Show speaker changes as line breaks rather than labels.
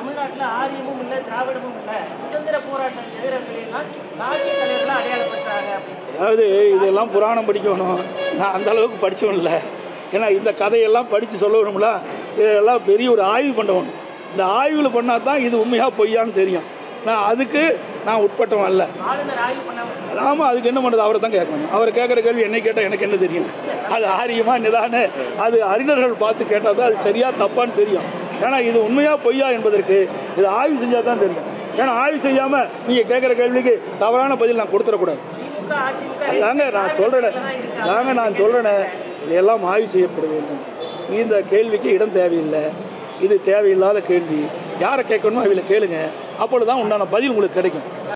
தமிழ்நாட்டுல ஆரியமும் இல்லை திராவிடமும் இல்லை சுதந்திர போராட்ட வீரர்கள் எல்லாம் சாதிய தலைவர்களா அடையாளப்படுறாங்க அப்படின்னு.
அதாவது இதெல்லாம் புராணம் படிக்கணும். நான் அந்த அளவுக்கு படித்தவன் இல்லை. ஏன்னா இந்த கதையெல்லாம் படித்து சொல்லணும்ல. இதெல்லாம் பெரிய ஒரு ஆய்வு பண்ணணும் இந்த ஆய்வில் பண்ணால் தான் இது உண்மையாக பொய்யான்னு தெரியும். நான் அதுக்கு நான் உட்பட்டவன்
சொல்றாங்க.
ஆமாம் அதுக்கு என்ன பண்ணுறது அவரை தான் கேட்கணும். அவர் கேட்குற கேள்வி என்னை கேட்டால் எனக்கு என்ன தெரியும்? அது ஆரியமா நிதான அது அறிஞர்கள் பார்த்து கேட்டால் தான் அது சரியாக தப்பான்னு தெரியும். ஏன்னா இது உண்மையாக பொய்யா என்பதற்கு இது ஆய்வு செஞ்சால் தான் தெரியும். ஏன்னா ஆய்வு செய்யாமல் நீங்கள் கேட்குற கேள்விக்கு தவறான பதில் நான் கொடுத்துடக்கூடாது. தாங்க நான் சொல்கிறேன் தாங்க நான் சொல்கிறேனே இதையெல்லாம் ஆய்வு செய்யப்பட வேண்டும். இந்த கேள்விக்கு இடம் தேவையில்லை. இது தேவையில்லாத கேள்வி. யாரை கேட்கணுமோ அவங்கள கேளுங்க. அப்பொழுது தான் உண்டான பதில் உங்களுக்கு கிடைக்கும்.